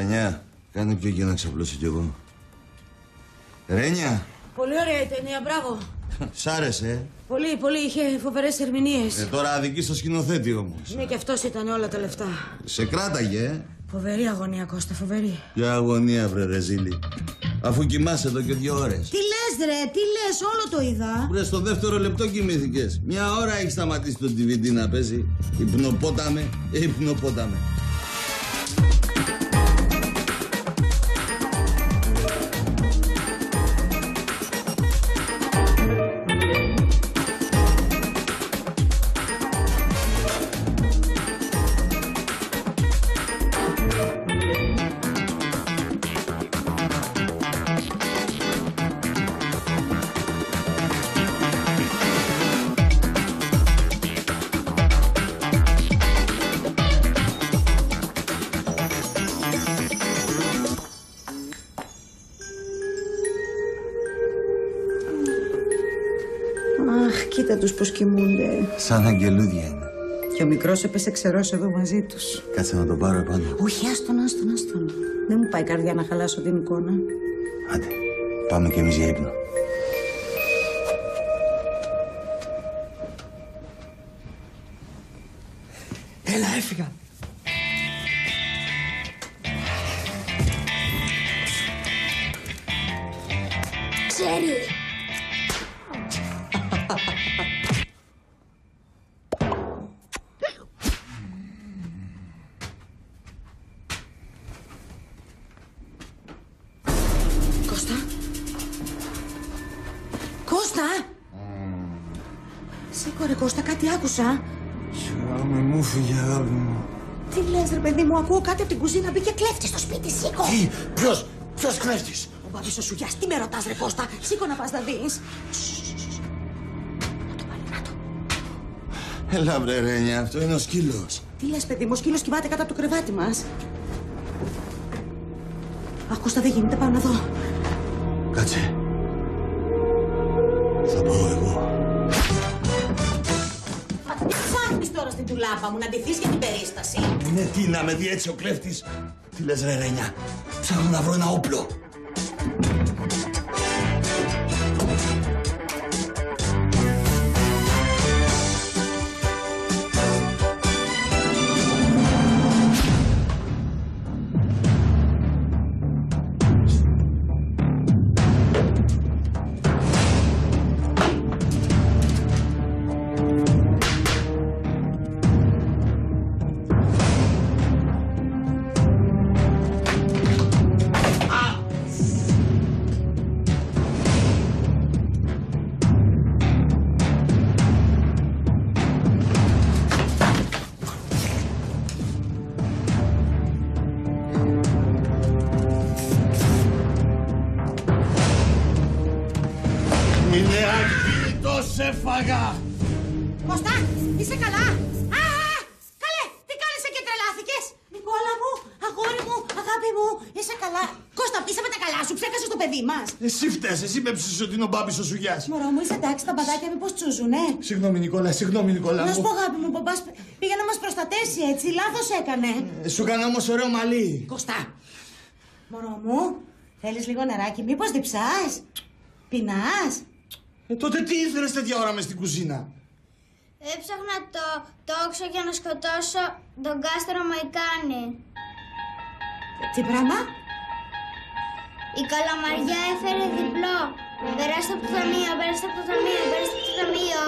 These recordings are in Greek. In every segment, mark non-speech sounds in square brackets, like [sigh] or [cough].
Ρένια, κάνε πιο εκεί να ξαπλώσω κι εγώ. Ρένια, Πολύ ωραία η ταινία, μπράβο. σ' άρεσε, ε; Πολύ, πολύ, είχε φοβερές ερμηνείες. ε. Τώρα αδική στο σκηνοθέτη όμως. Ναι, και αυτός ήταν όλα τα λεφτά. Σε κράταγε, ε; Φοβερή αγωνία, Κώστα, φοβερή. Για αγωνία, βρε Ρεζίλη. Αφού κοιμάσαι εδώ και δύο ώρες. Τι λες, ρε, τι λες, όλο το είδα. Βρε, στο δεύτερο λεπτό κοιμήθηκες. Μια ώρα έχει σταματήσει το DVD να παίζει. Υπνοπόταμε, ε, υπνοπόταμε. Αχ, κοίτα τους πώς κοιμούνται. Σαν αγγελούδια είναι. Και ο μικρός έπεσε ξερός εδώ μαζί τους. Κάτσε να τον πάρω επάνω. Όχι, άστον, άστον, άστον. Δεν μου πάει η καρδιά να χαλάσω την εικόνα. Άντε, πάμε κι εμείς για ύπνο. Σήκω ρε Κώστα, κάτι άκουσα. Συγγνώμη, μου φύγε αγάπη μου. Τι λες ρε παιδί μου, ακούω κάτι από την κουζίνα, μπήκε κλέφτης στο σπίτι, σήκω. Τι, ποιος, ποιος κλέφτης; Ο μπαμπής ο Σουγιάς, τι με ρωτάς ρε Κώστα, σήκω να πας να δεις. Έλα βρε Ρένια, αυτό είναι ο σκύλος. Τι λες παιδί μου, ο σκύλος κοιμάται κάτω από το κρεβάτι μας. Αχ, Κώστα, δεν γίνεται, πάω να δω. Κάτσε. Τώρα στην τουλάπα μου, να ντυθείς για την περίσταση. Ναι, τι να με δει έτσι ο κλέφτης. Τι λες ρε Ρένια, ψάχνω να βρω ένα όπλο. Εσύ φταίς, εσύ με ψήσεις ότι είναι ο Μπάμπης ο Σουγιάς. Μωρό μου, είσαι εντάξει, τα μπαδάκια μήπως τσούζουνε. Συγγνώμη Νικόλα, συγγνώμη Νικόλα Να σου πω μου. αγάπη μου, ο μπαμπάς πήγε να μας προστατέσει έτσι, λάθος έκανε. Ε, Σου έκανα όμως ωραίο μαλλί. Κώστα, μωρό μου, θέλεις λίγο νεράκι, μήπως διψάς; Πεινάς; Ε, τότε τι ήθελες τέτοια ώρα μες στην κουζίνα; Έψαχνα το τόξο για να σκοτώσω τον κάστρο Μαϊκάνη. Τι πράγμα; Η καλαμαριά έφερε διπλό. Περάστε από το ταμείο, περάστε από το ταμείο, περάστε από το ταμείο.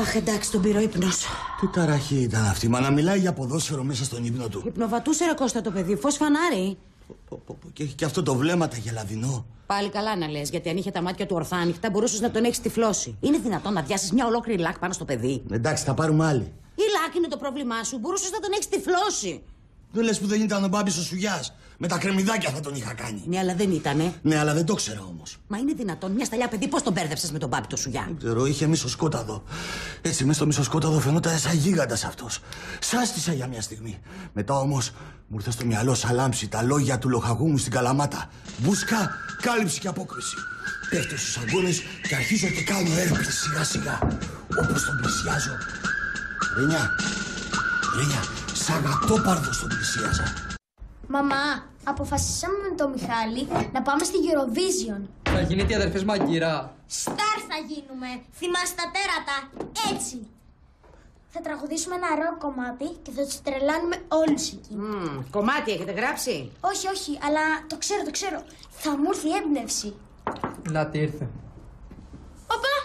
Αχ, εντάξει, τον πήρε ο ύπνος. Τι ταραχή ήταν αυτή, μα να μιλάει για ποδόσφαιρο μέσα στον ύπνο του. Υπνοβατούσε ρε Κώστα το παιδί, φως φανάρι. Πω, πω, πω, Και έχει και αυτό το βλέμμα τα γελαδινό. Πάλι καλά να λες, γιατί αν είχε τα μάτια του ορθά ανοιχτά, μπορούσες να τον έχεις τυφλώσει. Είναι δυνατόν να διάσει μια ολόκληρη λάκ πάνω στο παιδί. Εντάξει, θα πάρουμε άλλη. Η λάκ είναι το πρόβλημά σου, μπορούσες να τον έχεις τυφλώσει. Δεν λες που δεν ήταν ο Μπάμπης ο Σουγιάς. Με τα κρεμμυδάκια θα τον είχα κάνει. Ναι, αλλά δεν ήτανε. Ναι, αλλά δεν το ξέρα όμως. Μα είναι δυνατόν μια σταλιά παιδί, πώς τον μπέρδεψες με τον πάπι το σουγιά; Δεν ξέρω, είχε μισοσκόταδο. Έτσι, μέσα στο μισοσκόταδο φαινόταν σαν γίγαντας αυτός. Σάστησα για μια στιγμή. Μετά όμως μου ήρθε στο μυαλό σαν λάμψη τα λόγια του λοχαγού μου στην καλαμάτα. Μπούσκα, κάλυψη και απόκριση. Πέφτω στους αγκώνες και αρχίζω και κάνω έρπη σιγά σιγά. Όπως τον πλησιάζω. Ρένια, Ρένια, Σαν γατόπαρδο τον πλησίαζα. Μαμά, αποφασίσαμε με τον Μιχάλη να πάμε στη Eurovision. Θα γίνετε οι αδερφές μαγκυρά. Σταρ θα γίνουμε. Θυμάσαι τα τέρατα. Έτσι. Θα τραγουδήσουμε ένα ροκ κομμάτι και θα τους τρελάνουμε όλους εκεί. Μμμ, κομμάτι έχετε γράψει; Όχι, όχι, αλλά το ξέρω, το ξέρω. Θα μου έρθει η έμπνευση. Λάτι ήρθε. Παπά,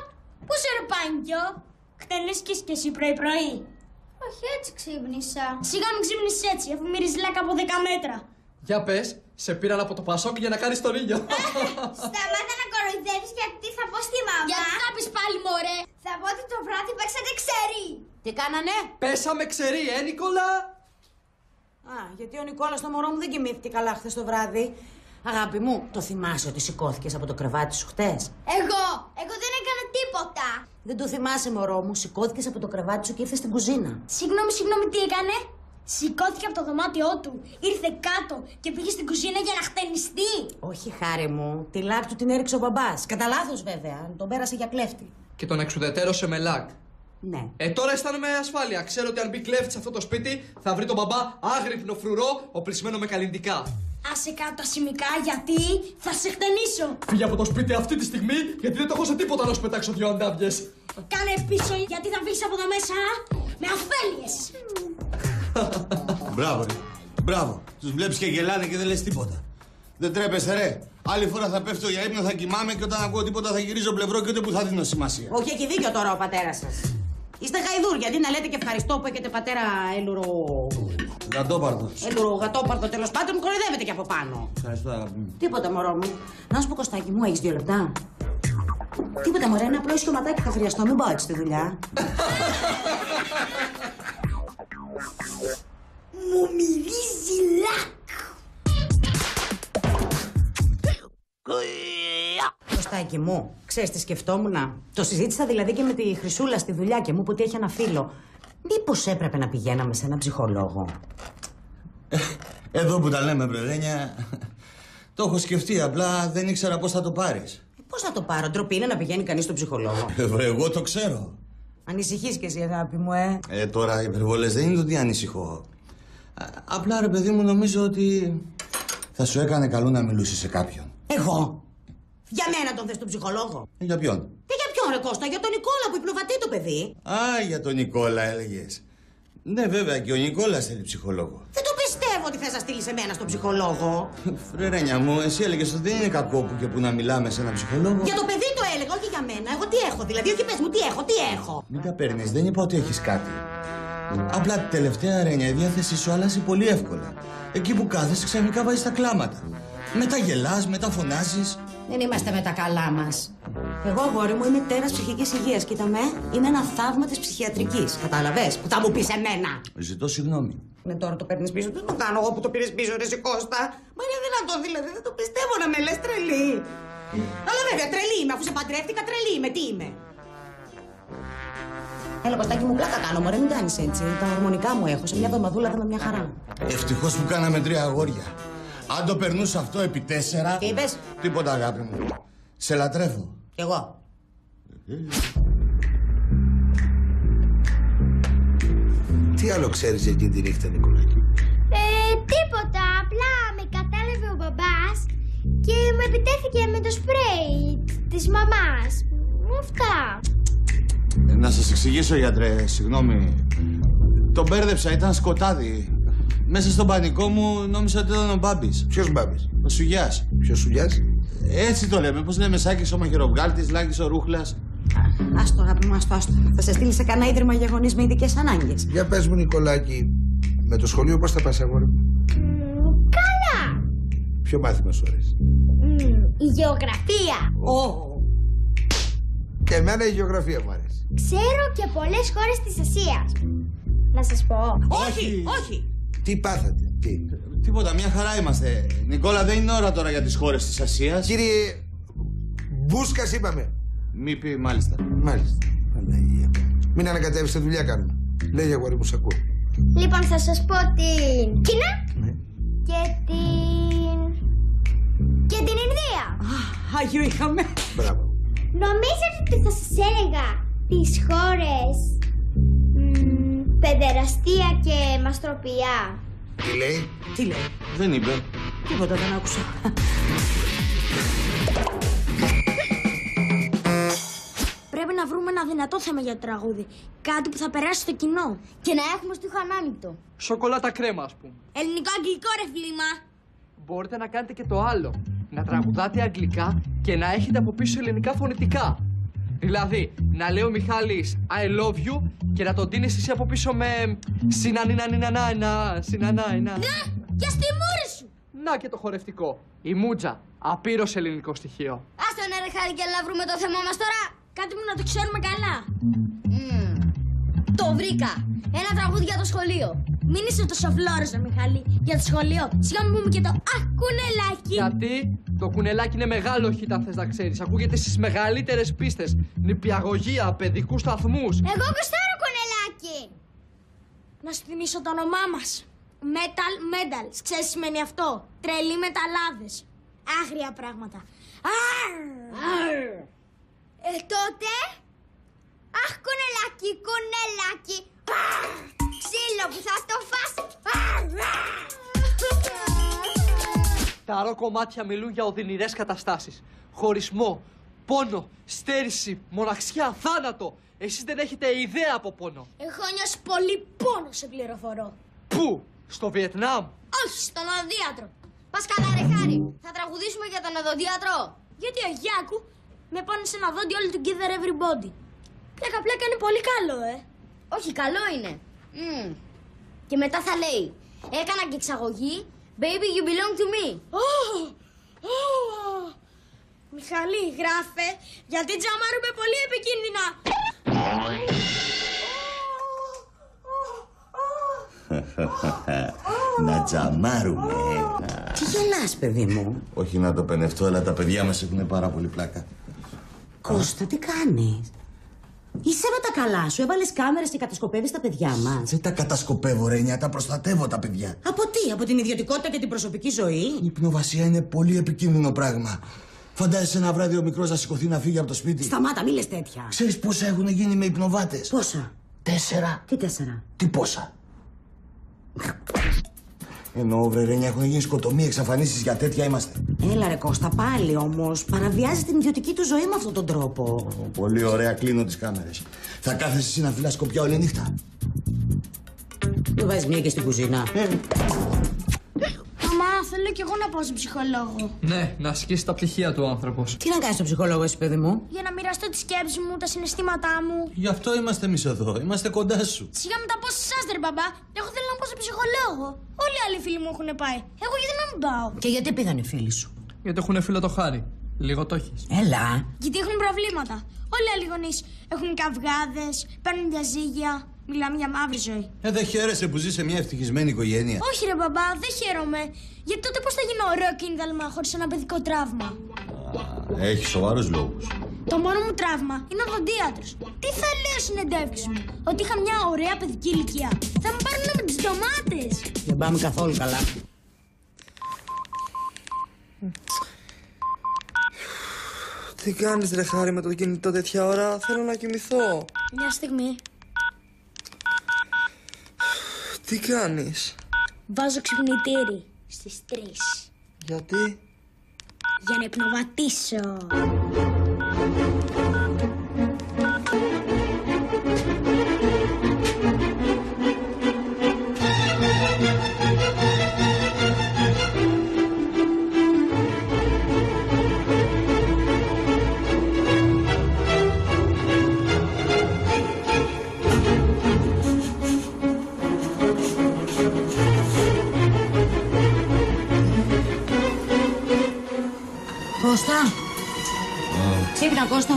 πού σε ρε Πάνκιο. Χτενίσκεις κι εσύ πρωί-πρωί. Όχι, έτσι ξύπνησα. Σιγά μην ξύπνησες έτσι, αφού μυρίζεις λάκα από 10 μέτρα. Για πες, σε πήραν από το Πασόκ για να κάνεις τον ήλιο. [laughs] Σταμάτα να κοροϊδεύεις γιατί θα πω στη μαμά; Γιατί θα πεις πάλι μωρέ; Θα πω ότι το βράδυ παίξατε ξέρει. Τι κάνανε; Πέσαμε ξερή, ε Νικόλα; Α, γιατί ο Νικόλας το μωρό μου δεν κοιμήθηκε καλά χθες το βράδυ. Αγάπη μου, το θυμάσαι ότι σηκώθηκες από το κρεβάτι σου χτες; Εγώ, εγώ δεν έκανα τίποτα. Δεν το θυμάσαι, μωρό μου. Σηκώθηκες από το κρεβάτι σου και ήρθες στην κουζίνα. Συγγνώμη, συγγνώμη, τι έκανε; Σηκώθηκε από το δωμάτιό του, ήρθε κάτω και πήγε στην κουζίνα για να χτενιστεί. Όχι, χάρη μου. Τη λάκ του την έριξε ο μπαμπάς. Κατά λάθος, βέβαια. Τον πέρασε για κλέφτη. Και τον εξουδετέρωσε με λακ. Ναι. Ε, τώρα αισθάνομαι ασφάλεια. Ξέρω ότι αν μπει κλέφτη σε αυτό το σπίτι, θα βρει τον μπαμπά άγρυπνο φρουρό, οπλισμένο με καλλιντικά. Άσε κάτω τα σημικά γιατί θα σε χτενίσω. Φύγε από το σπίτι αυτή τη στιγμή, γιατί δεν το έχω σε τίποτα να σου πετάξω δυο αντάβιες. Κάνε πίσω γιατί θα βγεις από εδώ μέσα με αφέλειες. [laughs] Μπράβο, ρε. Μπράβο. Τους βλέπεις και γελάνε και δεν λες τίποτα. Δεν τρέπεσαι, ρε. Άλλη φορά θα πέφτω για ύπνο, θα κοιμάμαι και όταν ακούω τίποτα θα γυρίζω πλευρό και ούτε που θα δίνω σημασία. Όχι, έχει δίκιο τώρα ο πατέρας σας. Είστε γαϊδούρ, γιατί να λέτε και ευχαριστώ που έχετε πατέρα έλουρο. Γατόπαρδο. έλουρο γατόπαρδο τέλος πάντων, κοροϊδεύετε και από πάνω. Ευχαριστώ, αγάπη μου. Τίποτα, μωρό μου. Να σου πω, Κωστάκι μου, έχεις δύο λεπτά. Τίποτα, μωρέ, ένα απλό ισιωματάκι θα χρειαστώ. Μην πάω έτσι στη δουλειά. Μου μυρίζει λακ. Κωστάκι μου, ξέρεις τι σκεφτόμουν. Το συζήτησα δηλαδή και με τη Χρυσούλα στη δουλειά και μου είπε ότι έχει ένα φίλο. Μήπως έπρεπε να πηγαίναμε σε έναν ψυχολόγο; Εδώ που τα λέμε, Πρερένια, το έχω σκεφτεί. Απλά δεν ήξερα πώς θα το πάρεις. Πώς θα το πάρω, ντροπή είναι να πηγαίνει κανείς στον ψυχολόγο. Εγώ το ξέρω. Ανησυχείς κι εσύ, αγάπη μου, ε; Ε, τώρα οι υπερβολές δεν είναι το ότι ανησυχώ. Α, Απλά ρε παιδί μου, νομίζω ότι θα σου έκανε καλό να μιλήσεις σε κάποιον. Εγώ; Για μένα τον θες τον ψυχολόγο; Ε, Για ποιον; Και για ποιον, ρε Κώστα, για τον Νικόλα που υπνοβατεί το παιδί. Α, για τον Νικόλα έλεγες. Ναι, βέβαια, και ο Νικόλας θέλει ψυχολόγο. Δεν το πιστεύω ότι θες να στείλεις σε μένα στον ψυχολόγο. Φρερένια μου, εσύ έλεγες ότι δεν είναι κακό που και που να μιλάμε σε έναν ψυχολόγο. Για το παιδί το έλεγα, όχι για μένα. Εγώ τι έχω, δηλαδή, όχι πες μου τι έχω, τι έχω. Μην τα παίρνεις, δεν είπα ότι έχεις κάτι. Απλά τη τελευταία ρένια η διάθεσή σου αλλάζει πολύ εύκολα. Εκεί που κάθεσαι ξαφνικά βάζεις τα κλάματα. Μετά γελάς, μετά φωνάζεις. Δεν είμαστε με τα καλά μας. Εγώ, αγόρι μου, είμαι τέρας ψυχικής υγείας. Κοίτα με, είμαι ένα θαύμα της ψυχιατρικής. Κατάλαβες που θα μου πεις εμένα. Ζητώ συγγνώμη. Ναι, τώρα το παίρνεις πίσω. Δεν το κάνω εγώ που το πήρες πίσω, ρε Κώστα. Μα είναι δυνατόν, δηλαδή, δεν το πιστεύω να με λες τρελή. Αλλά βέβαια, τρελή είμαι, αφού σε παντρεύτηκα, τρελή είμαι. Τι είμαι. Έλα, Κωστάκι μου, πλάκα κάνω, μωρέ, μην κάνεις έτσι. Τα ορμονικά μου έχω. Σε μια εβδομαδούλα θα είμαι μια χαρά. Ευτυχώς που κάναμε τρία αγόρια. Αν το περνούσα αυτό επί τέσσερα. Τι είπες; Τίποτα, αγάπη μου. Σε λατρεύω. Κι εγώ. Τι άλλο ξέρεις για εκείνη τη νύχτα, Νικολάκη. Ε, τίποτα. Απλά με κατάλαβε ο μπαμπάς και μου επιτέθηκε με το σπρέι της μαμάς. Αυτά. Ε, Να σας εξηγήσω, γιατρέ, συγγνώμη. Τον μπέρδεψα, ήταν σκοτάδι. Μέσα στον πανικό μου νόμιζα ότι ήταν ο Μπάμπης. Ποιος μπάμπης; Ο Σουγιάς. Ποιος σου γιάζει. Έτσι το λέμε. Πώς λέμε, Σάκης ο μαχαιροβγάλτης, Λάκης ο Ρούχλας. Άστο, αγάπη μου, άστο, άστο. Θα σε στείλει σε κανένα ίδρυμα για γονείς με ειδικές ανάγκες. Για πες μου, Νικολάκη, με το σχολείο πώς θα πας, αγόρι; Μου. Καλά. Ποιο μάθημα σου αρέσει; Η γεωγραφία. Ω, Και εμένα η γεωγραφία μου αρέσει. Ξέρω και πολλές χώρες της Ασίας. Να σας πω. όχι, όχι. Τι πάθατε, τι; Τίποτα, μια χαρά είμαστε. Νικόλα, δεν είναι ώρα τώρα για τις χώρες της Ασίας. Κύριε Μπούσκας είπαμε. Μη πει, μάλιστα. Μάλιστα. Παναγία. Μην ανακατεύεις, δουλειά κάνουμε. Λέει αγόρι μου, σ' ακούω. Λοιπόν, θα σας πω την Κίνα Ναι. και την... και την Ινδία. Άγιο είχαμε. Μπράβο. Νομίζετε ότι θα σας έλεγα τις χώρες μ, Παιδεραστία και μαστροπιά. Τι λέει; Τι λέει, Δεν είπε. τίποτα δεν άκουσα. Πρέπει να βρούμε ένα δυνατό θέμα για το τραγούδι. Κάτι που θα περάσει στο κοινό. Και να έχουμε στο ανάμεικτο. Σοκολάτα κρέμα, ας πούμε. Ελληνικό-αγγλικό ρε φλήμα. Μπορείτε να κάνετε και το άλλο. Να τραγουδάτε αγγλικά και να έχετε από πίσω ελληνικά φωνητικά. Δηλαδή, να λέει ο Μιχάλης I love you και να τον τίνεις εσύ από πίσω με συνανινανινανάινα, συνανάινα. Ναι, και στη μούρη σου. Να και το χορευτικό. Η Μούτζα. Απείρως ελληνικό στοιχείο. Άστο να ρε χάρη και να βρούμε το θέμα μας τώρα. Κάτι που να το ξέρουμε καλά. Το βρήκα. Ένα τραγούδι για το σχολείο. Μην είσαι τόσο φλόρος, ρε Μιχάλη, για το σχολείο. Σιγά μου πούμε και το αχ κουνελάκι. Γιατί το κουνελάκι είναι μεγάλο χιτ αν θες να ξέρεις. Ακούγεται στις μεγαλύτερες πίστες. Νηπιαγωγεία, παιδικούς σταθμούς. Εγώ κουστάρω κουνελάκι. Να σου θυμίσω το όνομά μας. Metal Medals. Ξέρεις τι σημαίνει αυτό; Τρελοί μεταλλάδες. Άγρια πράγματα. Αρ. Ε, τότε... Αχ, κουνελάκι, κουνελάκι. Αρ. Ξύλο που θα στο φας. Αρ. Τα ρο κομμάτια μιλούν για οδυνηρές καταστάσεις. Χωρισμό, πόνο, στέρηση, μοναξιά, θάνατο. Εσείς δεν έχετε ιδέα από πόνο. Έχω νιώσει πολύ πόνο σε πληροφορώ. Πού, στο Βιετνάμ. Όχι, στον οδοντίατρο. Πας καλά ρε Χάρη. Θα τραγουδήσουμε για τον οδοντίατρο. Γιατί ο Γιάκου με πάνε σε ένα δόντι όλη του Gather Everybody. Πλάκα πλάκα είναι πολύ καλό, ε. Όχι, καλό είναι. Μμμ. Και μετά θα λέει, έκανα και εξαγωγή, baby you belong to me. Μιχαλή, γράφε, γιατί τζαμάρουμε πολύ επικίνδυνα. [laughs] Να τζαμάρουμε. Τι γελάς, παιδί μου. Όχι να το πενευτώ, αλλά τα παιδιά μας έχουν πάρα πολύ πλάκα. Κώστα, τι κάνεις; Είσαι με τα καλά σου, έβαλες κάμερες και κατασκοπεύεις τα παιδιά μας. Δεν τα κατασκοπεύω, Ρένια, τα προστατεύω τα παιδιά. Από τι, από την ιδιωτικότητα και την προσωπική ζωή; Η υπνοβασία είναι πολύ επικίνδυνο πράγμα. Φαντάζεσαι ένα βράδυ ο μικρός να σηκωθεί να φύγει από το σπίτι. Σταμάτα, μη λες τέτοια. Ξέρεις πόσα έχουν γίνει με υπνοβάτες; Πόσα, Τέσσερα. τι τέσσερα; Τι πόσα; [laughs] Εννοώ, βρε Ρένια, έχουν γίνει σκοτωμοί, εξαφανίσεις για τέτοια είμαστε. Έλα ρε Κώστα, πάλι όμως. Παραβιάζει την ιδιωτική του ζωή με αυτόν τον τρόπο. Πολύ ωραία, κλείνω τις κάμερες. Θα κάθεσαι εσύ να φυλάς κοπιά όλη νύχτα. Δεν βάζεις μία και στην κουζίνα. Μαμά, θέλω κι εγώ να πάω στον ψυχολόγο. Ναι, να ασκήσει τα πτυχία του ο άνθρωπος. Τι να κάνεις στον ψυχολόγο εσύ, παιδί μου; Για να μοιραστώ τις σκέψεις μου, τα συναισθήματά μου. Γι' αυτό είμαστε εμείς εδώ. Είμαστε κοντά σου. Σιγά με τα πω σε εσάς, ρε μπαμπά. Εγώ θέλω να πάω στον ψυχολόγο. Όλοι οι άλλοι φίλοι μου έχουν πάει. Εγώ γιατί να μην πάω; Και γιατί πήγαν οι φίλοι σου; Γιατί έχουν φίλο το χάρι. Λίγο το έχεις. Έλα. Γιατί έχουν προβλήματα. Όλοι οι άλλοι γονείς έχουν καυγάδες, παίρνουν διαζύγια. Μιλάμε για μαύρη ζωή. Ε, δεν χαίρεσαι που ζει σε μια ευτυχισμένη οικογένεια. Όχι, ρε μπαμπά, δεν χαίρομαι. Γιατί τότε πώς θα γίνω ωραίο κίνδαλμα χωρίς ένα παιδικό τραύμα; Έχεις σοβαρούς λόγους. Το μόνο μου τραύμα είναι ο οδοντίατρος. Τι θα λέω συνεντεύξεις μου, Ότι είχα μια ωραία παιδική ηλικία. Θα με πάρουν με τις ντομάτες. Δεν πάμε καθόλου καλά. Τι κάνεις ρε χάρη με το κινητό τέτοια ώρα, θέλω να κοιμηθώ. Μια στιγμή. Τι κάνεις, Βάζω ξυπνητήρι στις 3 γιατί... για να υπνοβατήσω.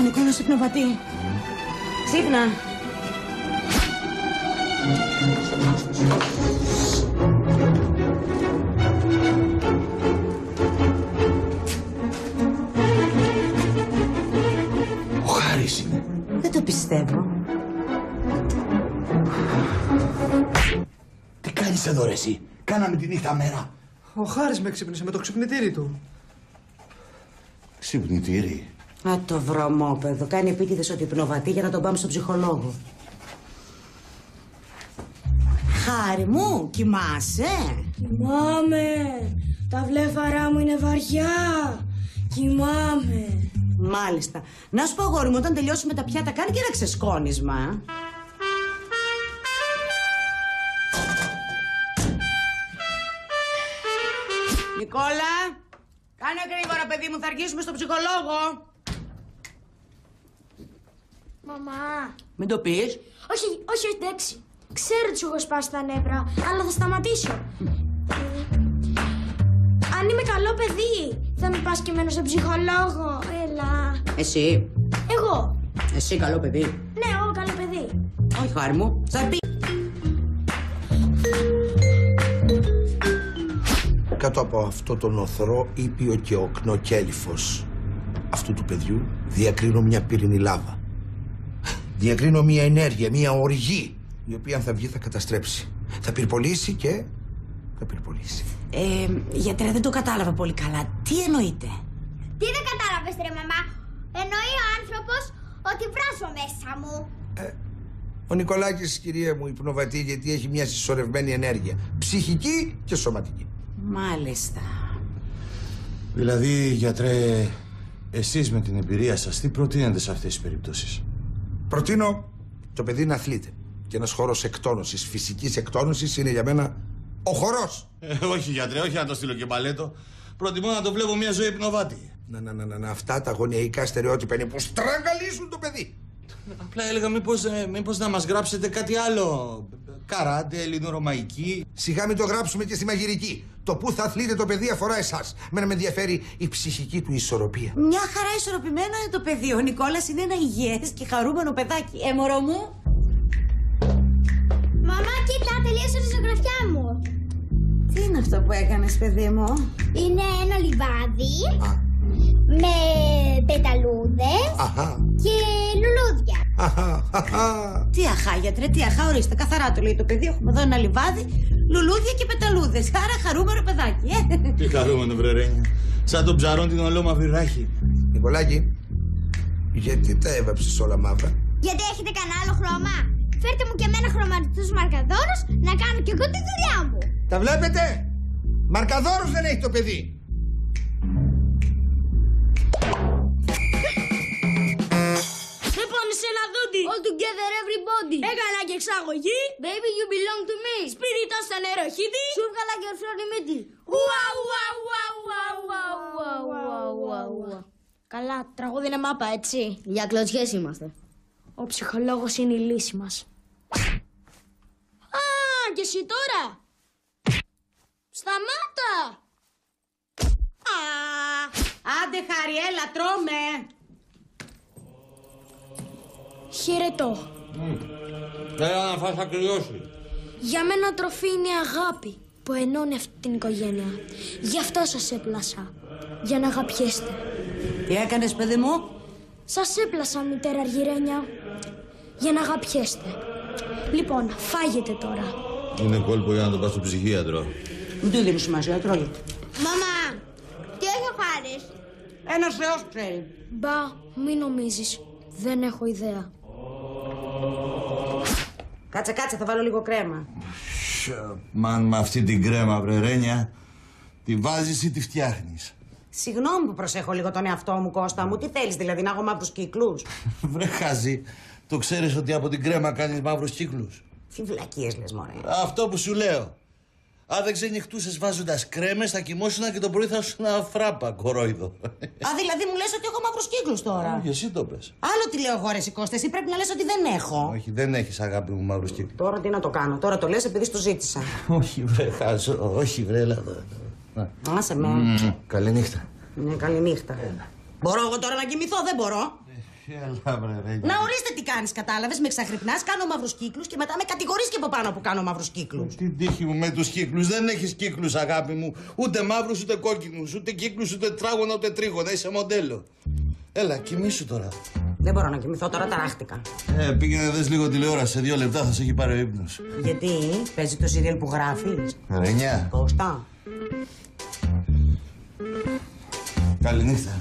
Ξύπνα, Κώστα, ο Νικόλας υπνοβατεί. Ξύπνα. Ο Χάρης είναι. Δεν το πιστεύω. Τι κάνεις εδώ ρε εσύ; Κάναμε τη νύχτα μέρα. Ο Χάρης με ξύπνησε με το ξυπνητήρι του. Ξυπνητήρι. Α, το βρωμόπεδο. Κάνει επίτηδες ότι υπνοβατεί για να τον πάμε στον ψυχολόγο. Χάρη μου, κοιμάσαι. Κοιμάμαι. Τα βλέφαρά μου είναι βαριά. Κοιμάμαι. Μάλιστα. Να σου πω, αγόρι μου, όταν τελειώσουμε τα πιάτα, κάνει και ένα ξεσκόνισμα. ε. Νικόλα, κάνε γρήγορα, παιδί μου, θα αργήσουμε στο ψυχολόγο. Μαμά. Μην το πεις. Όχι, όχι, εντάξει. Ξέρω ότι σου έχω σπάσει τα νεύρα, αλλά θα σταματήσω. Ε, Αν είμαι καλό παιδί, θα με πας και μένω στον ψυχολόγο. Έλα. Εσύ, Εγώ. εσύ καλό παιδί. Ναι, εγώ καλό παιδί. Όχι, χάρη μου, θα πει. Κάτω από αυτό τον οθρό ήπιο και οκνό κέλυφος αυτού του παιδιού διακρίνω μια πύρινη λάβα. Διακρίνω μια ενέργεια, μια οργή η οποία αν θα βγει θα καταστρέψει. Θα πυρπολίσει και θα πυρπολίσει. Ε, γιατρέ, δεν το κατάλαβα πολύ καλά. Τι εννοείτε; Τι δεν κατάλαβες ρε μαμά; Εννοεί ο άνθρωπος ότι βράζω μέσα μου. Ο Νικολάκης, κυρία μου, υπνοβατεί γιατί έχει μια συσσωρευμένη ενέργεια. Ψυχική και σωματική. Μάλιστα. Δηλαδή, γιατρέ, εσείς με την εμπειρία σας, τι προτείνετε σε αυτές τις περιπτώσεις; Προτείνω το παιδί να αθλείται. Και ένας χώρος εκτόνωσης, φυσικής εκτόνωσης είναι για μένα ο χορός. Ε, όχι, γιατρέ, όχι να το στείλω και μπαλέτο. Προτιμώ να το βλέπω μια ζωή υπνοβάτη. Να, να, να, να, να, αυτά τα γωνιαϊκά στερεότυπα είναι που στραγγαλίζουν το παιδί. Απλά έλεγα μήπως, ε, μήπως να μας γράψετε κάτι άλλο. Καράτε, ελληνορωμαϊκή. Σιγά μην το γράψουμε και στη μαγειρική. Το που θα αθλείται το παιδί αφορά εσάς. Μένα με ενδιαφέρει η ψυχική του ισορροπία. Μια χαρά ισορροπημένο είναι το παιδί. Ο Νικόλας είναι ένα υγιές και χαρούμενο παιδάκι. Ε, μωρό μου. Μαμά κοίτα τελείωσε τη ζωγραφιά μου. Τι είναι αυτό που έκανες, παιδί μου; Είναι ένα λιβάδι Α, με πεταλούδες αχα, και λουλούδια. αχα, αχα. Τι αχά, γιατρέ, τι αχά, ορίστε. Καθαρά το λέει το παιδί. Έχουμε εδώ ένα λιβάδι, λουλούδια και πεταλούδες. Άρα χαρούμενο παιδάκι, ε. Τι χαρούμενο, βρερένια. Σαν τον ψαρόν την ολόμαυρη ράχη. Νικολάκη, γιατί τα έβαψες όλα μαύρα; Γιατί έχετε κανένα άλλο χρώμα; Φέρτε μου και εμένα χρωματιστούς μαρκαδόρους να κάνω κι εγώ τη δουλειά μου. Τα βλέπετε! Μαρκαδόρους δεν έχει το παιδί. Εξαγωγή. Baby you belong to me. Σπίριτο στο νεροχύτη. Σου έβγαλα και ορφλόνι μύτη. Ουαου, ουαου, ουαου, ουαου, ουαου, ουαου, ουαου, ουαου. Καλά, τραγούδι είναι μάπα, έτσι. Για κλωτσιές είμαστε. Ο ψυχολόγος είναι η λύση μας. Α, και εσύ τώρα. Σταμάτα. Α, Άντε, χάρη, έλα, τρώμε. χαιρετώ. Έλα να φας θα κρυώσει. Για μένα τροφή είναι αγάπη που ενώνει αυτή την οικογένεια. Γι' αυτό σας έπλασα. Για να αγαπιέστε. Τι έκανες, παιδί μου; Σας έπλασα, μητέρα Αργυρένια. Για να αγαπιέστε. Λοιπόν, φάγετε τώρα. Είναι κόλπο για να το πας στο ψυχίατρο. Μην του δίνεις σημασία, τρώγε. Μαμά, τι έχει ο Χάρης. Ένας θεός ξέρει. Μπα, μην νομίζεις. Δεν έχω ιδέα. Κάτσε, κάτσε, θα βάλω λίγο κρέμα. Μαν με αυτή την κρέμα, βρερένια, τη βάζεις ή τη φτιάχνεις; Συγγνώμη που προσέχω λίγο τον εαυτό μου, Κώστα μου. Τι θέλεις, δηλαδή, να έχω μαύρους κύκλους; [laughs] Βρε χάζι, το ξέρεις ότι από την κρέμα κάνεις μαύρους κύκλους; Τι βλακίες λες, μωρέ. Αυτό που σου λέω. Αν δεν ξενυχτούσες βάζοντας κρέμες, θα κοιμόσουν και το πρωί θα σου ένα φράπα, κορόιδο. Α, δηλαδή μου λες ότι έχω μαύρους κύκλους τώρα. Όχι, εσύ το πες. Άλλο τι λέω εγώ, ρε, εσύ, Κώστα, εσύ πρέπει να λες ότι δεν έχω. Όχι, δεν έχεις αγάπη μου μαύρους κύκλους. Τώρα τι να το κάνω, τώρα το λες επειδή στο ζήτησα. [laughs] όχι, βρε χάζω, όχι, βρε, έλα εδώ. Να. Άσε με. Καληνύχτα. Ναι, καληνύχτα. Μπορώ εγώ τώρα να κοιμηθώ, δεν μπορώ. Έλα, βρε, ρε. Να ορίστε τι κάνεις, κατάλαβες, με ξαχρυπνάς, κάνω μαύρους κύκλους και μετά με κατηγορείς και από πάνω που κάνω μαύρους κύκλους. Την τύχη μου με τους κύκλους. Δεν έχεις κύκλους, αγάπη μου. Ούτε μαύρους, ούτε κόκκινους, ούτε κύκλους, ούτε τράγωνα, ούτε τρίγωνα. Είσαι μοντέλο. Έλα, κοιμήσου τώρα. Δεν μπορώ να κοιμηθώ, τώρα ταράχτηκα. Ε, πήγαινε δες λίγο τηλεόραση. Σε δύο λεπτά θα σε έχει πάρει ο ύπνος. Γιατί; Παίζει το σύριαλ που γράφεις. Ρενιά. Κώστα. Καληνύχτα.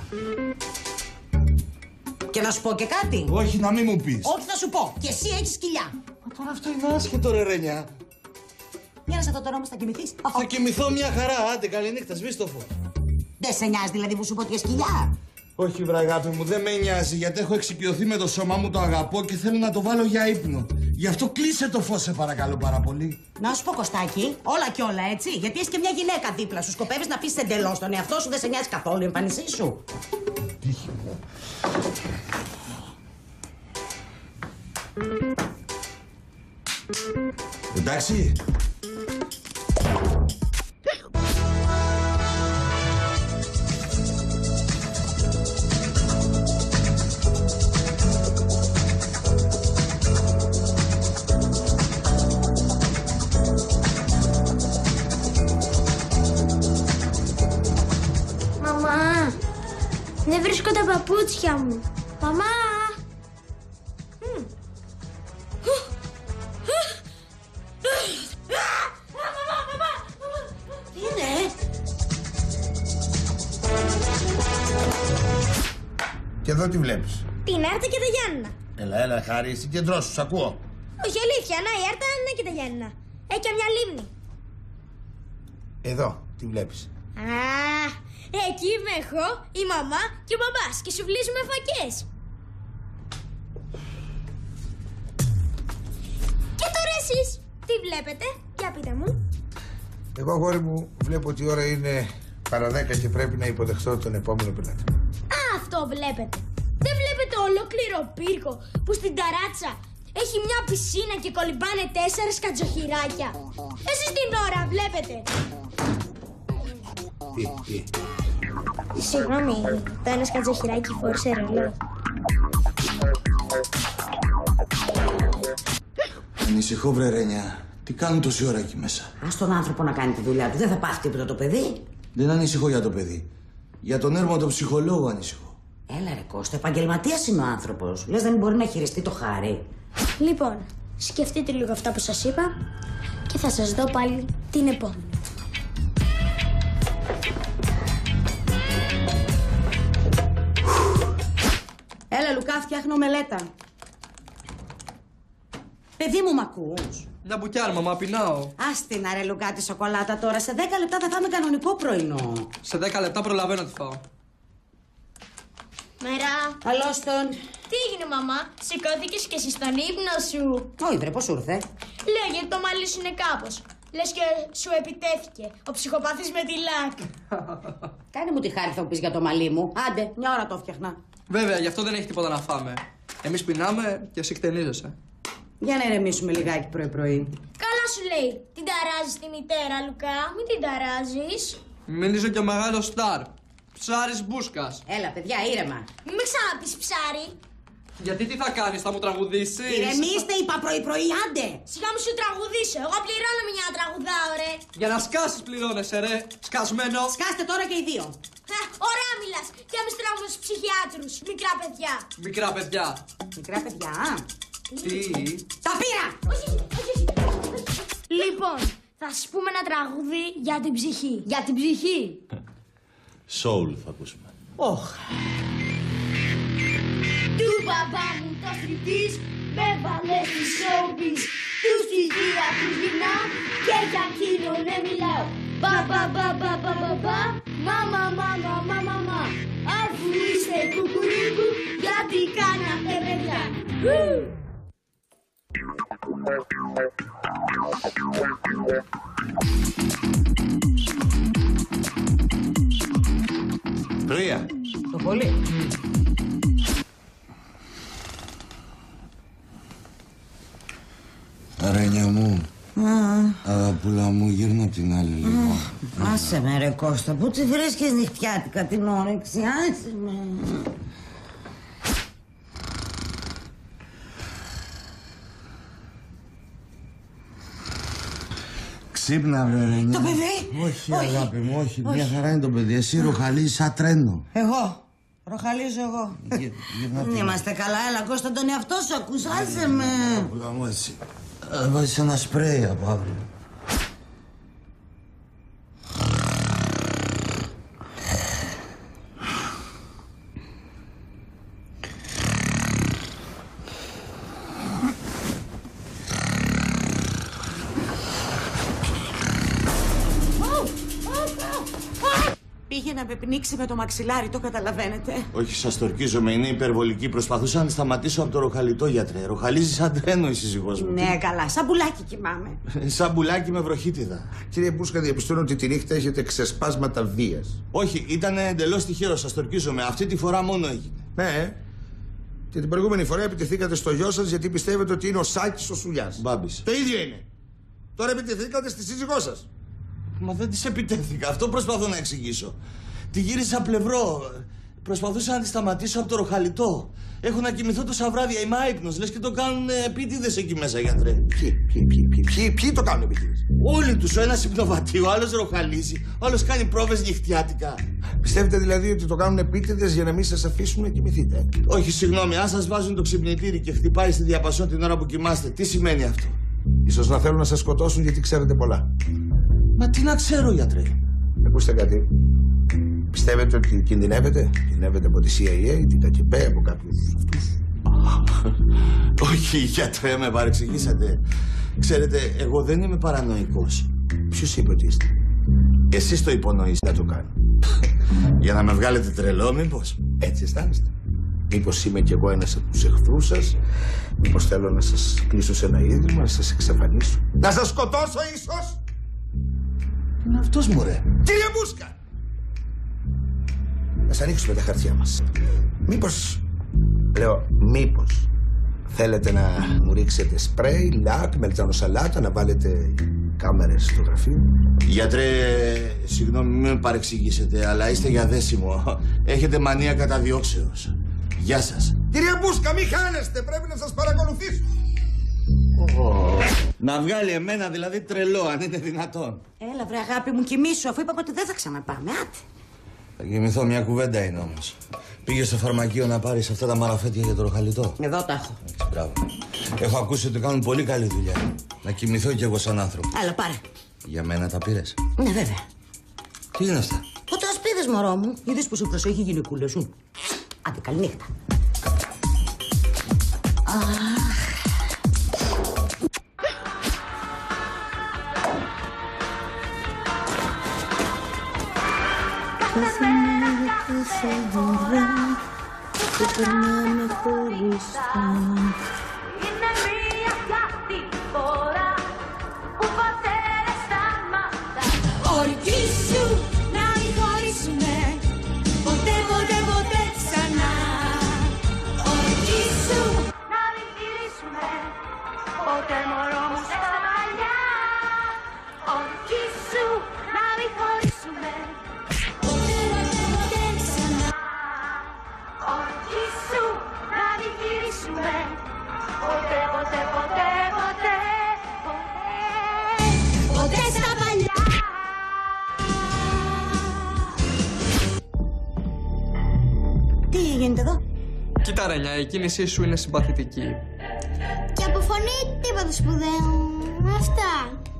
Και να σου πω και κάτι. Όχι, να μην μου πεις. Όχι, θα σου πω. Και εσύ έχεις κοιλιά. Μα τώρα αυτό είναι άσχετο, ρε Ρενιά. Μοίρασε αυτό το νόμο, θα κοιμηθείς. Θα κοιμηθώ μια χαρά. Άντε, καληνύχτα, σβήσ' το φως. Δεν σε νοιάζει δηλαδή που σου πω ότι σκυλιά. Όχι, βραγάπη μου, δεν με νοιάζει γιατί έχω εξοικειωθεί με το σώμα μου, το αγαπώ και θέλω να το βάλω για ύπνο. Γι' αυτό κλείσε το φως, σε παρακαλώ πάρα πολύ. Να σου πω Κωστάκι, όλα και όλα έτσι. Γιατί έχεις και μια γυναίκα δίπλα σου. Σκοπεύεις να πεις εντελώς τον εαυτό σου, δεν σε νοιάζει καθόλου η εμφάνισή σου. Εντάξει. Μαμά, δεν βρίσκω τα παπούτσια μου. Χάρη, συγκεντρώσου, σ' ακούω. Όχι αλήθεια, να η Άρτα είναι και τα Γιάννα. Έχει και μια λίμνη. Εδώ, τι βλέπεις. Α, εκεί είμαι εγώ, η μαμά και ο μπαμπάς και σου βλύζουμε φακές. Και τώρα εσείς, τι βλέπετε, για πείτε μου. Εγώ, αγόρι μου, βλέπω ότι η ώρα είναι παρά δέκα και πρέπει να υποδεχθώ τον επόμενο πελάτη. Α, αυτό βλέπετε. Δεν βλέπετε ολόκληρο πύργο που στην ταράτσα έχει μια πισίνα και κολυμπάνε τέσσερα σκατζοχυράκια. Εσείς την ώρα βλέπετε. Τι, τι. Συγγνώμη, το ένας σκατζοχυράκι φόρησε ρολό. Ανησυχώ, βρε Ρένια. Τι κάνουν τόση ώρα εκεί μέσα; Α τον άνθρωπο να κάνει τη δουλειά του. Δεν θα πάθει τίποτα το παιδί. Δεν ανησυχώ για το παιδί. Για τον έρμο τον ψυχολόγο ανησυχώ. Έλα ρε Κώστα, επαγγελματίας είναι ο άνθρωπος. Λες δεν μπορεί να χειριστεί το χάρι. Λοιπόν, σκεφτείτε λίγο αυτά που σας είπα και θα σας δω πάλι την επόμενη. Έλα Λουκά, φτιάχνω μελέτα. Παιδί μου, μ' ακούς; Μια μπουκιά, μαμά, πεινάω. Άστε να ρε Λουκά τη σοκολάτα τώρα. Σε 10 λεπτά θα φάμε κανονικό πρωινό. Σε 10 λεπτά προλαβαίνω να τη φάω. Μέρα. Καλώς τον. Τι έγινε, μαμά, σηκώθηκες και εσύ στον ύπνο σου; Όχι, βρε, πώς ήρθε. Λέω γιατί το μαλλί σου είναι κάπως. Λες και σου επιτέθηκε ο ψυχοπαθής με τη λάκ. Κάνε μου τη χάρη θα μου πεις για το μαλλί μου. Άντε, μια ώρα το φτιαχνα. Βέβαια, γι' αυτό δεν έχει τίποτα να φάμε. Εμείς πεινάμε και εσύ κτενίζεσαι. Για να ηρεμήσουμε λιγάκι πρωί-πρωί. Καλά σου λέει. Την ταράζεις τη μητέρα, Λουκά. Μην την ταράζεις. Μην είσαι και ο μεγάλο στάρ. Ψάρις μπούσκας. Έλα, παιδιά, ήρεμα. Μην με ξαναπεί ψάρι. Γιατί τι θα κάνεις, θα μου τραγουδήσεις; Ηρεμήστε, είπα πρωί-πρωί, άντε. Σιγά μου σου τραγουδήσω. Εγώ πληρώνω μια να τραγουδάω, ρε. Για να σκάσεις πληρώνεσαι, ρε. Σκασμένο. Σκάστε τώρα και οι δύο. Α, ωραία μιλάς. Και εμείς τρέχουμε στους ψυχιάτρους. Μικρά παιδιά. Μικρά παιδιά. Μικρά παιδιά, α. Τι; Τα πήρα! Λοιπόν, θα σας πούμε ένα τραγούδι για την ψυχή. Για την ψυχή. Soul θα ακούσουμε. Όχ. Του μπαμπά μου το στριπτής με βάλε στη showbiz Του στοιχεία του γυρνάω και για εκείνον δεν μιλάω Μπα μπα μπα μπα μπα μπα μπα Μα μα μα μα μα μα μα Αφού είστε κουκουρίκου γιατί κάνατε παιδιά Ου! Τρία. Το πολύ. Ρένια μου. Αγαπούλα μου, γύρνα απ' την άλλη λίγο. Άσε με ρε Κώστα, πού τη βρίσκεις νυχτιάτικα την όρεξη, άσε με. Ξύπνα, βρε Ρένια. Το παιδί! Όχι, αγάπη μου, όχι. Μια χαρά είναι το παιδί. Εσύ ροχαλίζεις σαν τρένο. Εγώ, προχαλίζω εγώ. Γε- γύρνα απ' Δεν την είμαστε καλά, έλα Κώστα τον εαυτό σου ακούς, άσε με. Αγαπούλα μου, έτσι. Θα βάζεις ένα σπρέι από αύριο. Πήγε να με πνίξει με το μαξιλάρι, το καταλαβαίνετε. Όχι, σας το ορκίζομαι, είναι υπερβολική. Προσπαθούσα να τη σταματήσω από το ροχαλιτό, γιατρέ. Ροχαλίζεις σαν τρένο η σύζυγός μου. Ναι, καλά, σαν πουλάκι κοιμάμαι. Σαν πουλάκι με βροχίτιδα. Κύριε Μπούσκα, διαπιστώνω ότι τη νύχτα έχετε ξεσπάσματα βίας. Όχι, ήταν εντελώς τυχαίο, σας το ορκίζομαι. Αυτή τη φορά μόνο έγινε. Ναι. Και την προηγούμενη φορά επιτεθήκατε στο γιο σας γιατί πιστεύετε ότι είναι ο Σάκης ο Σουλιάς. Μπάμπης. Το ίδιο είναι. Τώρα επιτεθήκατε στη σύζυγό σας. Μα δεν τη επιτέθηκα. Αυτό προσπαθώ να εξηγήσω. Τη γύρισα πλευρό. Προσπαθούσα να τη σταματήσω από το ροχαλιτό. Έχω να κοιμηθώ τόσα βράδια. Είμαι άϊπνος. Λες και το κάνουν επίτηδες εκεί μέσα, γιατρέ. Ποιοι, ποιοι, ποιοι, ποιοι, ποιοι, ποιοι το κάνουν επιτυχίε. Όλοι τους. Ο ένας υπνοβατεί, ο άλλος ροχαλίζει, ο άλλος κάνει πρόβες νυχτιάτικα. Πιστεύετε δηλαδή ότι το κάνουν επίτηδες για να μην σας αφήσουν να κοιμηθείτε; ε; Όχι, συγγνώμη, αν σας βάζουν το ξυπνητήρι και χτυπάει στη διαπασόν την ώρα που κοιμάστε, τι σημαίνει αυτό; Ίσως να θέλουν να σας σκοτώσουν γιατί ξέρετε πολλά. Μα τι να ξέρω, γιατρέ. Ακούστε κάτι. Πιστεύετε ότι κινδυνεύετε; Κινδυνεύετε από τη CIA, την ΚΑΚΕΠΕ, από κάποιους αυτού. [laughs] Όχι, γιατρέ, με παρεξηγήσατε. Ξέρετε, εγώ δεν είμαι παρανοϊκός. Ποιος είπε ότι είστε; Εσείς το υπονοείστε. Να το κάνω. [laughs] Για να με βγάλετε τρελό, μήπως; Έτσι αισθάνεστε. Μήπως είμαι κι εγώ ένας από τους εχθρούς σας, Μήπως θέλω να σας κλείσω σε ένα ίδρυμα, να σας εξαφανίσω; Να σας σκοτώσω, ίσως! Είναι αυτός, μωρέ. Κύριε Μπούσκα! Να ανοίξουμε τα χαρτιά μας. Μήπως. Λέω, μήπως. Θέλετε να μου ρίξετε σπρέι, λάκ, μελτζάνο σαλάτα, να βάλετε κάμερες στο γραφείο; Γιατρέ, συγγνώμη, μην με παρεξηγήσετε, αλλά είστε για δέσιμο. Έχετε μανία καταδιώξεως. Γεια σας. Κύριε Μπούσκα, μην χάνεστε, πρέπει να σας παρακολουθήσω. Να βγάλει εμένα δηλαδή τρελό, αν είναι δυνατόν. Έλα, βρε αγάπη μου, κοιμήσου, αφού είπαμε ότι δεν θα ξαναπάμε. Άτε. Θα κοιμηθώ, μια κουβέντα είναι όμως. Πήγε στο φαρμακείο να πάρεις αυτά τα μαραφέτια για το ροχαλιτό. Εδώ τα έχω. Έτσι, Μπράβο. Έχω ακούσει ότι κάνουν πολύ καλή δουλειά. Να κοιμηθώ κι εγώ σαν άνθρωπο. Έλα, πάρε. Για μένα τα πήρες; Ναι, βέβαια. Τι είναι αυτά; Φωτοασπίδες, μωρό μου. Είδες που σου προσέχει η γυναικούλα σου; Άντε, καληνύχτα. Είναι Κοίτα Ρένια, η κίνησή σου είναι συμπαθητική. Και από φωνή τίποτα σπουδαίο. Αυτά.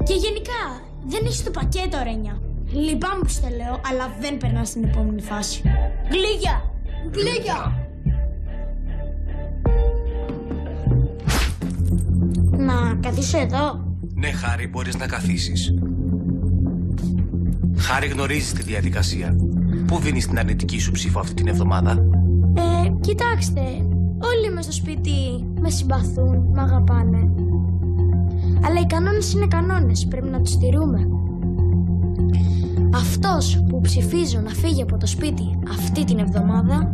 Και γενικά, δεν έχεις το πακέτο, Ρένια. Λυπάμαι που σε λέω, αλλά δεν περνάς στην επόμενη φάση. Γλίγια! Γλίγια! Να καθίσω εδώ. Ναι, Χάρη, μπορείς να καθίσεις. Χάρη, γνωρίζεις τη διαδικασία. Πού δίνεις την αρνητική σου ψήφο αυτή την εβδομάδα; Ε, κοιτάξτε, όλοι μες στο σπίτι με συμπαθούν, με αγαπάνε. Αλλά οι κανόνες είναι κανόνες, πρέπει να τους στηρούμε. Αυτός που ψηφίζω να φύγει από το σπίτι αυτή την εβδομάδα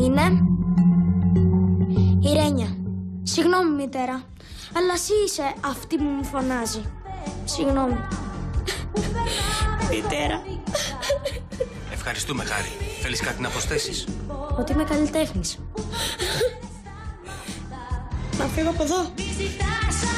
είναι η Ρένια. Συγγνώμη μητέρα, αλλά εσύ είσαι αυτή που μου φωνάζει. Συγγνώμη. μητέρα, Ευχαριστούμε, Χάρη. Θέλεις κάτι να προσθέσεις; ότι είμαι καλλιτέχνης. Να φύγω από εδώ. Μη ζητάς